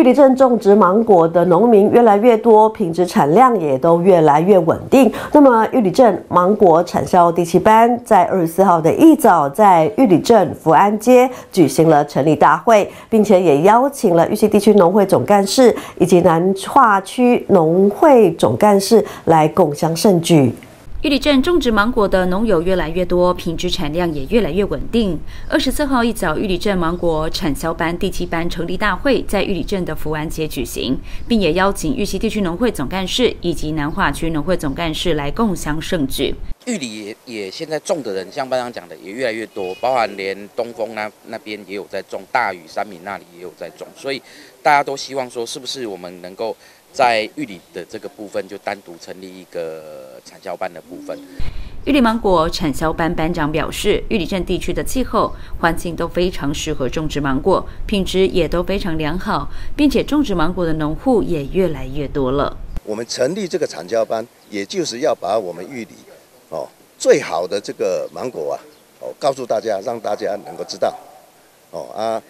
玉里镇种植芒果的农民越来越多，品质产量也都越来越稳定。那么，玉里镇芒果产销第七班在二十四号的一早，在玉里镇福安街举行了成立大会，并且也邀请了玉溪地区农会总干事以及南化区农会总干事来共襄盛举。玉里镇种植芒果的农友越来越多，品质产量也越来越稳定。二十四号一早，玉里镇芒果产销班第七班成立大会在玉里镇的福安街举行，并也邀请玉溪地区农会总干事以及南化区农会总干事来共襄盛举。玉里也也现在种的人，像班长讲的，也越来越多，包含连东风那那边也有在种，大屿三民那里也有在种，所以大家都希望说，是不是我们能够。在玉里的这个部分，就单独成立一个产销班的部分。玉里芒果产销班班长表示，玉里镇地区的气候环境都非常适合种植芒果，品质也都非常良好，并且种植芒果的农户也越来越多了。我们成立这个产销班，也就是要把我们玉里哦最好的这个芒果啊哦告诉大家，让大家能够知道哦啊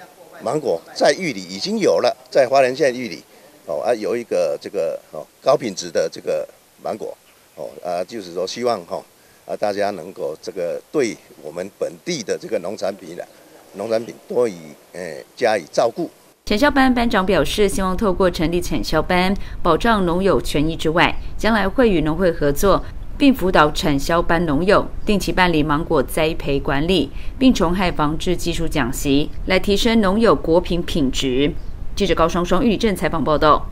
芒果在玉里已经有了，在花莲县玉里。哦啊，有一个这个哦高品质的这个芒果，哦啊，就是说希望哈啊大家能够这个对我们本地的这个农产品的农产品多以诶加以照顾。产销班班长表示，希望透过成立产销班，保障农友权益之外，将来会与农会合作，并辅导产销班农友定期办理芒果栽培管理、并虫害防治技术讲习，来提升农友果品品质。记者高双双玉里镇采访报道。